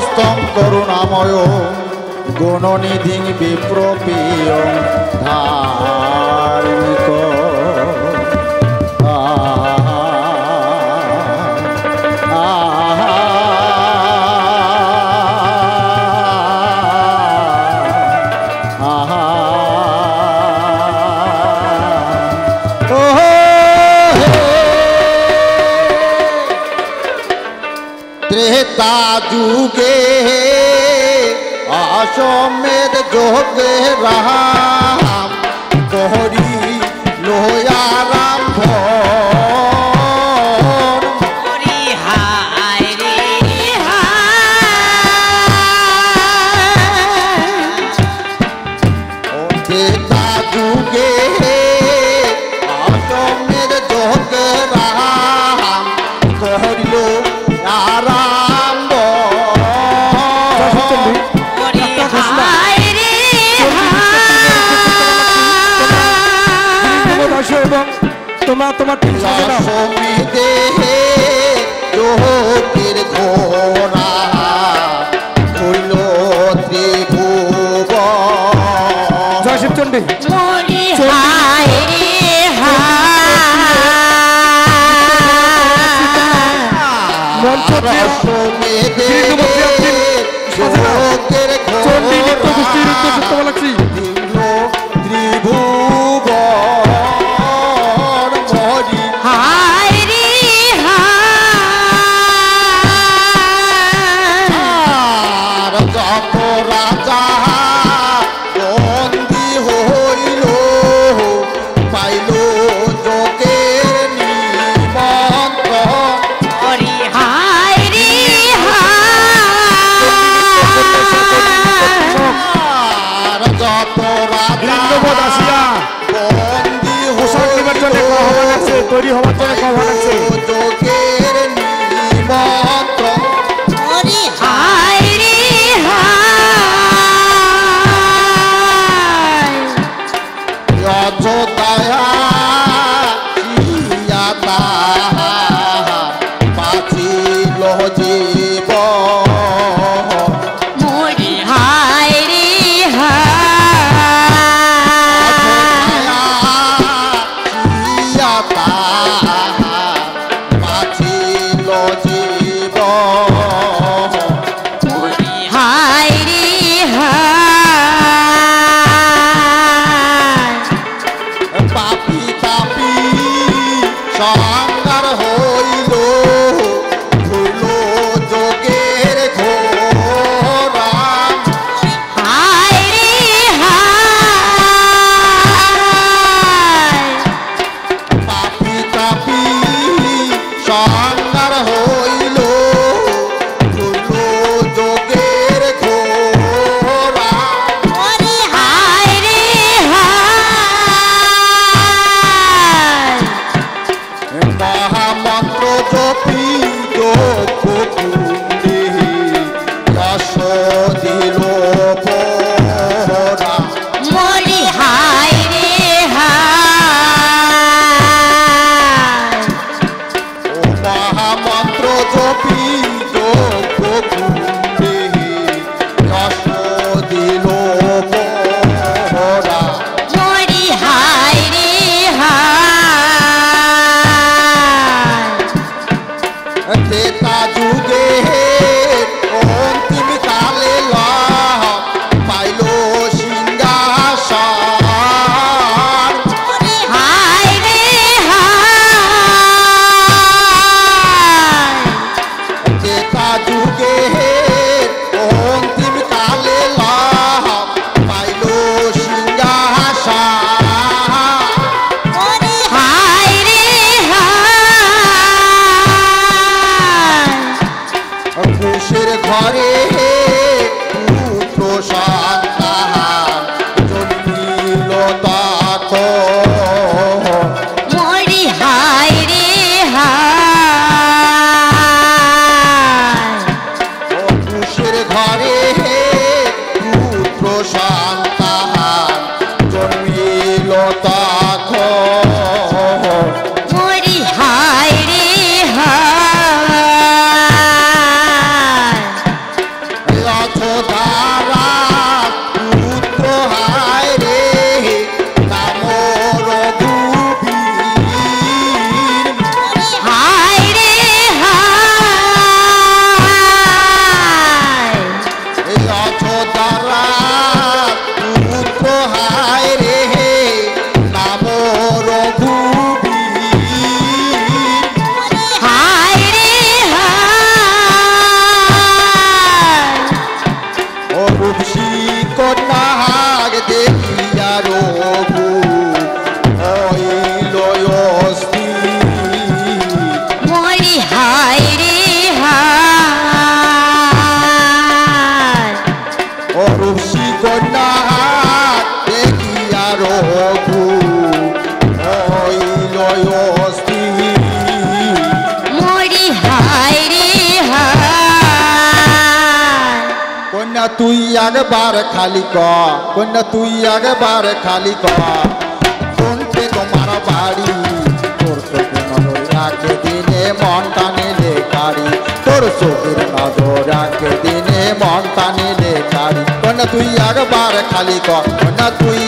মস্তং করুণাময় গুণনিধি বিপ্রপিয় ধার্মিক रहता जूगे। आशो में जो रहा মাটি ছাড়ে না রাজা বন্দি হইল পাইল যোগের নিমন্ত্র যত রাজা বন্দি হোসার নির্বাচনে তৈরি হওয়ার Lord. তুই একবার খালি ক কন্যা তুই একবার খালি ক কোনটে তোমার বাড়ি তোর চোখে নজর রাখে দিনে মন টানিলে কারি তোর চোখের নজর রাখে দিনে মন টানিলে কারি কন্যা তুই একবার খালি ক কন্যা তুই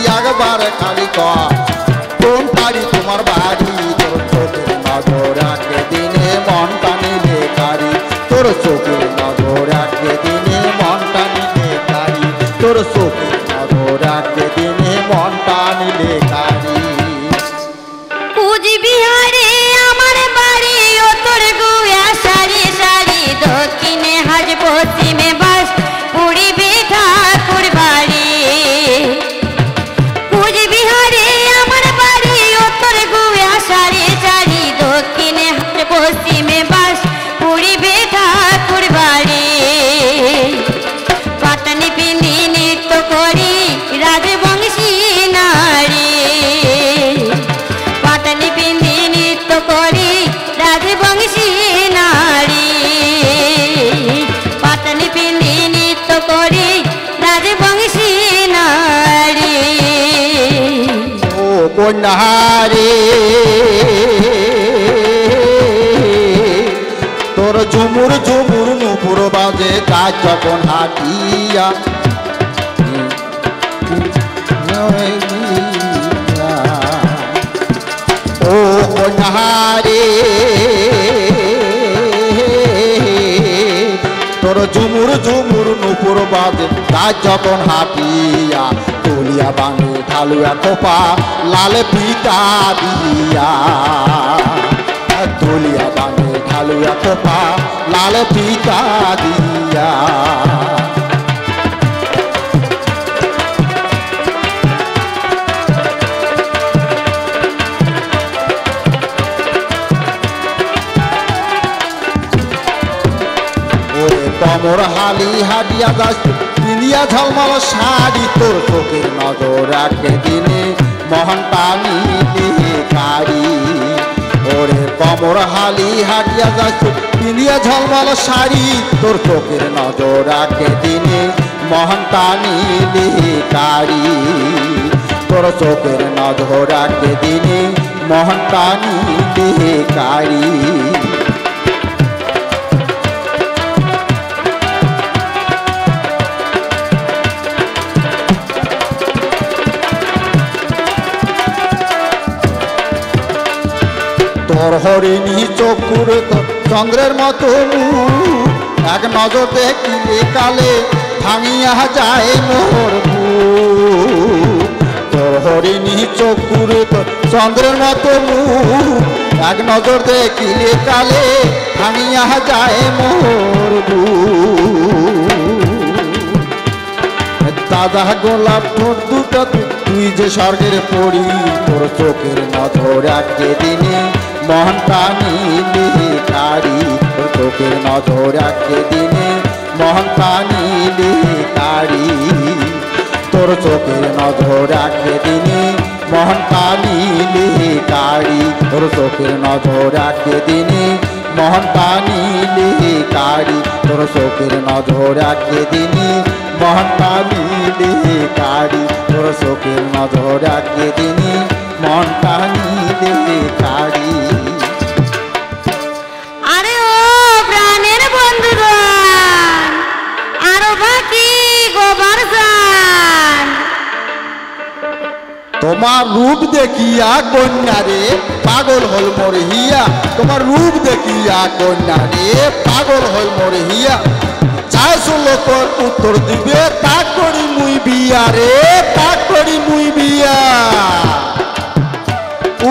কন্যারে তোর ঝুমুর ঝুমুর নুপুর বাজে কাজ যখন হাটিয়া তোর ঝুমুর ঝুমুর নুপুর বাজে। তার যখন হাঁটিয়া তুলিয়া বাঙে ঢালুয়া খোপা লাল পিতা দিয়া। তুলিয়া বাঙে ঢালুয়া খোপা লাল পিতা দিয়া। কমর হালি হাডিয়া গাছ পিলিয়া ঝলমল শাড়ি তোর চোখের নজর রাখে দিনে। মোহন টানি কারি ওরে কমর হালি হাডিয়া গাছ পিলিয়া ঝলমল শাড়ি তোর চোখের নজর রাখে দিনে। মোহন টানি কারি তোর চোখের নজর রাখে দিনে। মোহন টানি কারি তোর হরিণী চকুর চন্দ্রের মতো এক নজর দেখিলে কালে ভাঙিয়া যায় মোর। তোর হরিণী চকুর তোর চন্দ্রের মতো এক নজর দেখিলে কালে ভাঙিয়া যায় মোর। দাদা গোলাপ ঠোঁট দুটো তুই যে স্বর্গের পড়ি তোর চোখের নজর আজকে দিনে প্রাণী কারি তোর, চোখের নজর আজকে দিনে মহান প্রাণী কারি তোর। চোখের নজর আজকে দিনে মহান প্রাণী কারি তোর চোখের নজর আজকে দিনে মহনটা নিলি কারি তোর চোখের নজর একে দিনি মহনটা নিলি কারি তোর চোখের নজর দিনি কারি তোমার রূপ দেখিয়া কন্যা রে, পাগল হল মোর হিয়া। তোমার রূপ দেখিয়া কন্যা রে, পাগল হল মোর হিয়া। চাইছো লোকর উত্তর দিবে তা করি মুই বিয়া রে তা করি মুই বিয়া।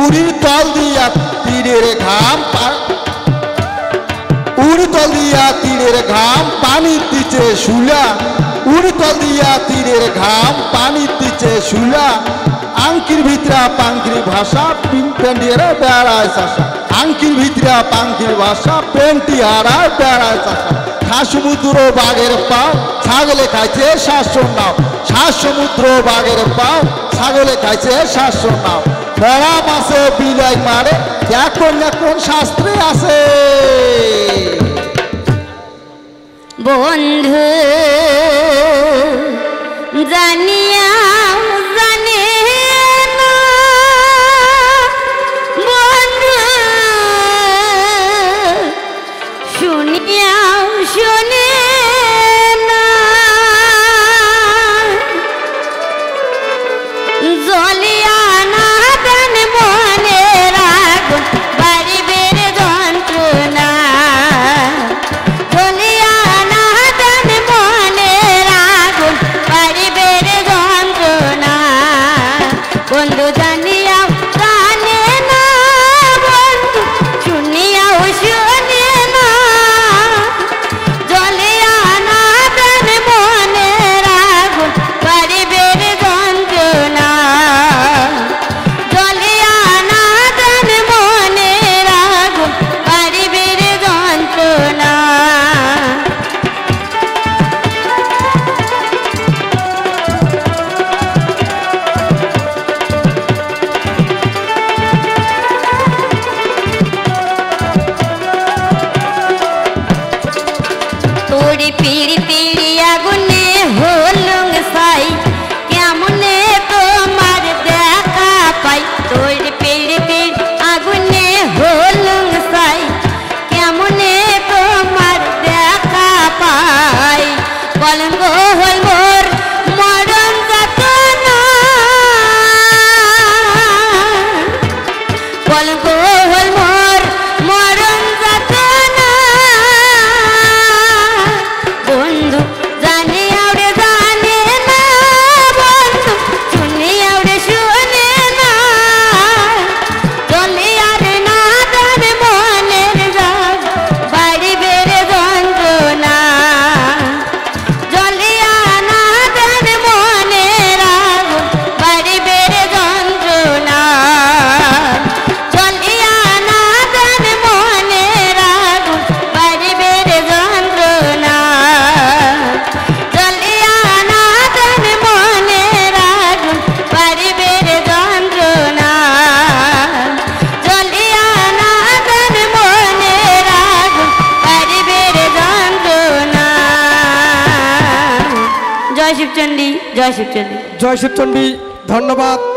উড়ির তল দিয়া তীরের ঘাম উড়ি তল দিয়া তীরের ঘাম পানি দিচ্ছে শুলা। উড়ি তল দিয়া তীরের ঘাম পানি দিচ্ছে শুলা। আঙ্কির ভিতরা পাঙ্কির ভাষা পেন্টিয়ারা বেড়ায় চাষা। আঙ্কির ভিতরা পাঙ্কির ভাষা পেন্টিয়ারা বেড়ায় চাষা। সমুদ্র বাঘের পাও ছাগলে খাইছে শাসন নাও সমুদ্র বাঘের পাও ছাগলে খাইছে শাসন নাও বেড়া মাসে বিলাই মারে দেখো না কোন শাস্ত্রে আছে। বন্ধু, জানিয়া 做脸。তোরি জয় শিবচণ্ডী জয় শিবচণ্ডী জয় শিবচণ্ডী ধন্যবাদ।